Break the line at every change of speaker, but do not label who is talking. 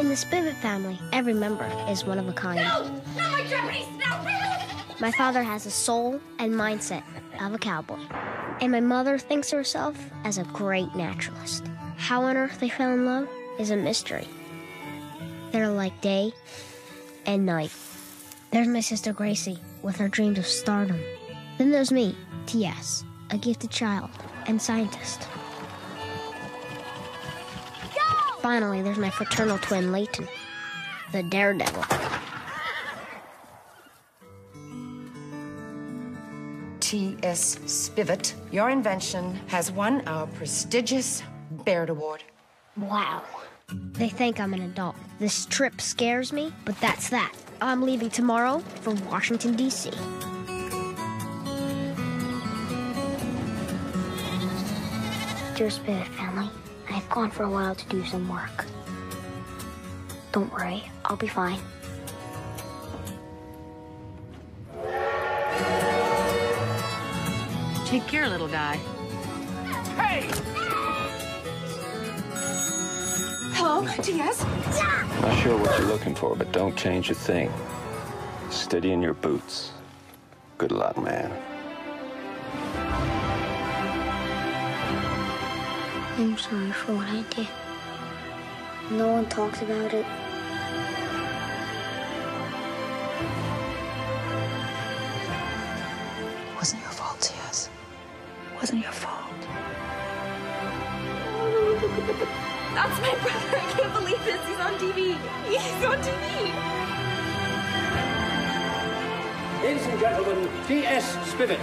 In the Spivet family, every member is one of a kind.
No! Not my Japanese! No!
My father has a soul and mindset of a cowboy. And my mother thinks of herself as a great naturalist. How on earth they fell in love is a mystery. They're like day and night. There's my sister Gracie with her dreams of stardom. Then there's me, T.S., a gifted child and scientist. Finally, there's my fraternal twin, Layton, the daredevil.
T.S. Spivet, your invention has won our prestigious Baird Award.
Wow. They think I'm an adult. This trip scares me, but that's that. I'm leaving tomorrow for Washington, D.C. Dear Spivet family, I've gone for a while to do some work. Don't worry, I'll be fine.
Take care, little guy.
Hey! Hello, T.S.
Not sure what you're looking for, but don't change a thing. Steady in your boots. Good luck, man.
I'm sorry for what I did. No one talks about it. It
Wasn't your fault, T.S. Wasn't your fault.
That's my brother. I can't believe this. He's on TV. He's on TV.
Ladies and gentlemen, T.S. Spivet.